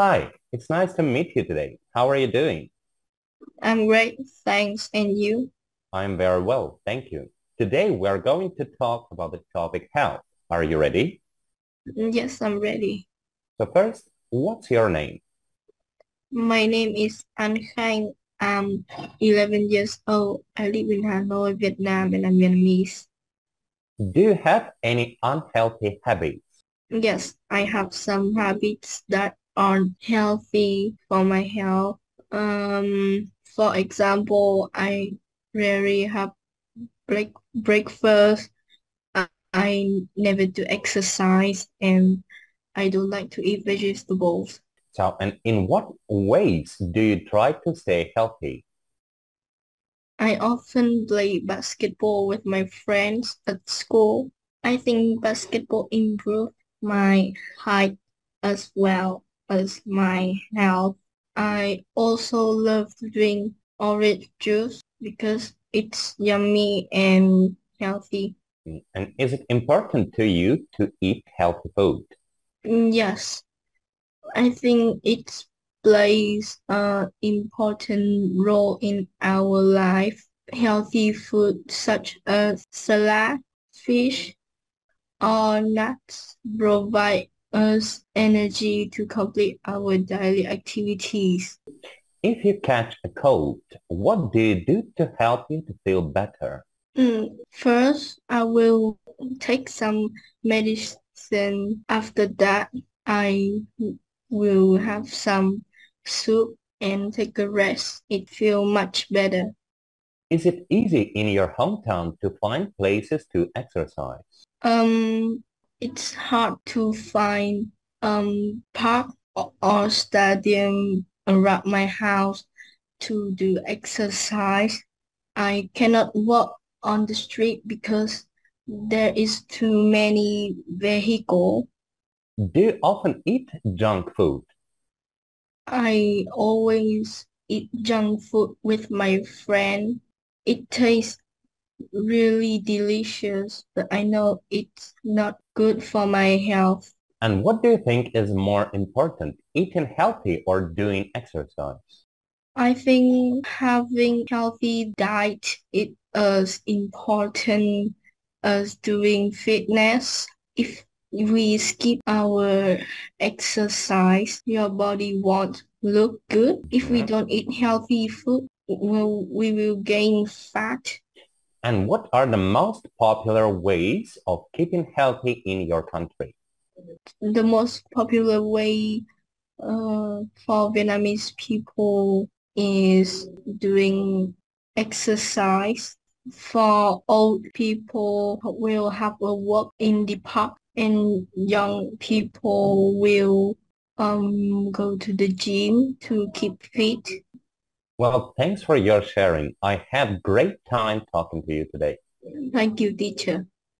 Hi, it's nice to meet you today. How are you doing? I'm great, thanks. And you? I'm very well, thank you. Today we are going to talk about the topic health. Are you ready? Yes, I'm ready. So first, what's your name? My name is An Khanh. I'm 11 years old. I live in Hanoi, Vietnam, and I'm Vietnamese. Do you have any unhealthy habits? Yes, I have some habits that aren't healthy for my health. Um, for example, I rarely have break breakfast. I, never do exercise, and I don't like to eat vegetables. So, and in what ways do you try to stay healthy? I often play basketball with my friends at school. I think basketball improves my height as well as my health. I also love to drink orange juice because it's yummy and healthy. And is it important to you to eat healthy food? Mm, Yes, I think it plays an important role in our life. Healthy food such as salad, fish, or nuts provide us energy to complete our daily activities. If you catch a cold, what do you do to help you to feel better? Mm, First, I will take some medicine. After that, I will have some soup and take a rest. It feel much better. Is it easy in your hometown to find places to exercise? Um, it's hard to find um park or, stadium around my house to do exercise. I cannot walk on the street because there is too many vehicle. Do you often eat junk food? I always eat junk food with my friend. It tastes really delicious, but I know it's not good for my health. And what do you think is more important, eating healthy or doing exercise? I think having healthy diet is as important as doing fitness. If we skip our exercise, your body won't look good. If we mm-hmm. don't eat healthy food, well, we will gain fat. And what are the most popular ways of keeping healthy in your country? The most popular way uh, for Vietnamese people is doing exercise. For old people will have a walk in the park and young people will um, go to the gym to keep fit. Well, thanks for your sharing. I had great time talking to you today. Thank you, teacher.